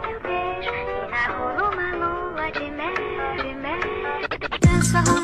teu beijo e na rua uma lua de mel, de mel. Danço a